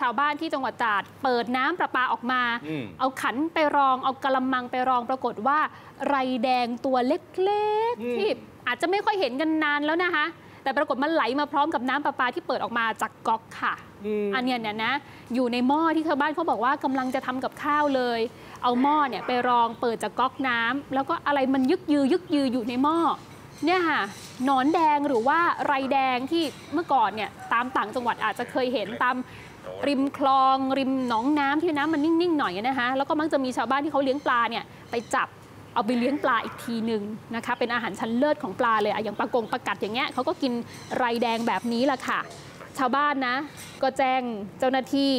ชาวบ้านที่จังหวัดตราดเปิดน้ำประปาออกมาอืมเอาขันไปรอง เอากระมังไปรองปรากฏว่า ไรแดงตัวเล็กอืมๆที่อาจจะไม่ค่อยเห็นกันนานแล้วนะคะ แต่ปรากฏมันไหลมาพร้อมกับน้ำประปาที่เปิดออกมาจากก๊อกค่ะอันเนี้ยเนี่ยนะอยู่ในหม้อที่ชาวบ้านเขาบอกว่ากำลังจะทำกับข้าวเลย เอาหม้อเนี่ยไปรองเปิดจากก๊อกน้ำแล้วก็อะไรมันยึกยือยึกยืออยู่ในหม้อ เนี่ยค่ะหนอนแดงหรือว่าไรแดงที่เมื่อก่อนเนี่ยตามต่างจังหวัดอาจจะเคยเห็นตามริมคลอง ริมหนองน้ำที่น้ำมันนิ่งๆหน่อยนะคะแล้วก็มักจะมีชาวบ้านที่เขาเลี้ยงปลาเนี่ยไปจับเอาไปเลี้ยงปลาอีกทีหนึ่งนะคะเป็นอาหารชั้นเลิศของปลาเลยอะอย่างปลากงปลากัดอย่างเงี้ยเขาก็กินไรแดงแบบนี้แหละค่ะ ชาวบ้านนะ ก็แจ้งเจ้าหน้าที่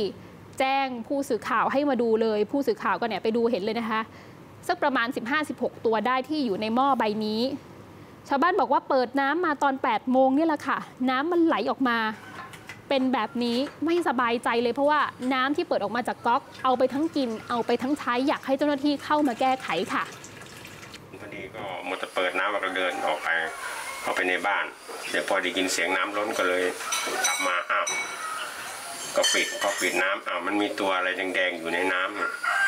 แจ้งผู้สื่อข่าวให้มาดูเลย ผู้สื่อข่าวก็เนี่ยไปดูเห็นเลยนะคะสักประมาณ 15-16 ตัวได้ที่อยู่ในหม้อใบนี้ ชาวบ้านบอกว่าเปิดน้ำมาตอน 8 โมงนี่แหละค่ะ น้ำมันไหลออกมา เป็นแบบนี้ไม่สบายใจเลยเพราะว่าน้ำที่เปิดออกมาจากก๊อก เอาไปทั้งกิน เอาไปทั้งใช้อยากให้เจ้าหน้าที่เข้ามาแก้ไขค่ะพอดีก็หมดจะเปิดน้ำแล้วก็เดินออกไปเข้าไปในบ้าน เดี๋ยวพอได้ยินเสียงน้ำล้นก็เลยกลับมาอ้าวก็ปิดพอปิดน้ำอ้าวมันมีตัวอะไรแดงๆอยู่ในน้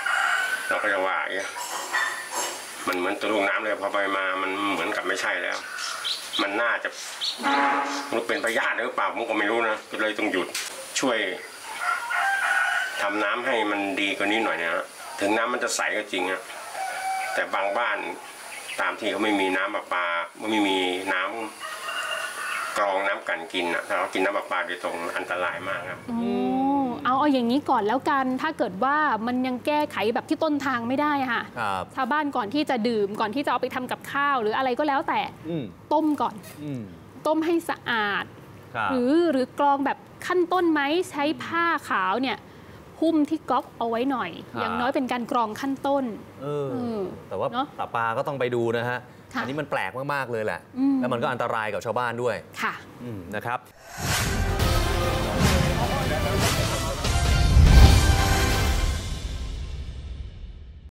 ำเราก็จะว่าเอ๊ะมันเหมือนตัวลูกน้ำเลยพอไปมามัน ไม่ใช่แล้ว มันน่าจะมันเป็นพยาธิหรือเปล่าผมก็ไม่รู้นะก็เลยต้องหยุดช่วยทำน้ำให้มันดีกว่านี้หน่อยนะฮะถึงน้ำมันจะใสก็จริงอะแต่บางบ้านตามที่เขาไม่มีน้ำประปาไม่มีน้ำกรองน้ำกลันกินอะถ้าเขากินน้ำประปาโดยตรงอันตรายมากครับอ เอาเอาอย่างนี้ก่อนแล้วกัน ถ้าเกิดว่ามันยังแก้ไขแบบที่ต้นทางไม่ได้อะค่ะครับชาวบ้านก่อนที่จะดื่มก่อนที่จะเอาไปทำกับข้าว หรืออะไรก็แล้วแต่อืมต้มก่อนอืมต้มให้สะอาดครับหรือหรือกรองแบบขั้นต้นไหมใช้ผ้าขาวเนี่ยหุ้มที่ก๊อกเอาไว้หน่อย อย่างน้อยเป็นการกรองขั้นต้นเออเออแต่ว่าเนอะปลาปลาก็ต้องไปดูนะฮะค่ะอันี้มันแปลกมาก ๆ เลยแหละอืมแล้วมันก็อันตรายกับชาวบ้านด้วย ค่ะอืมนะครับ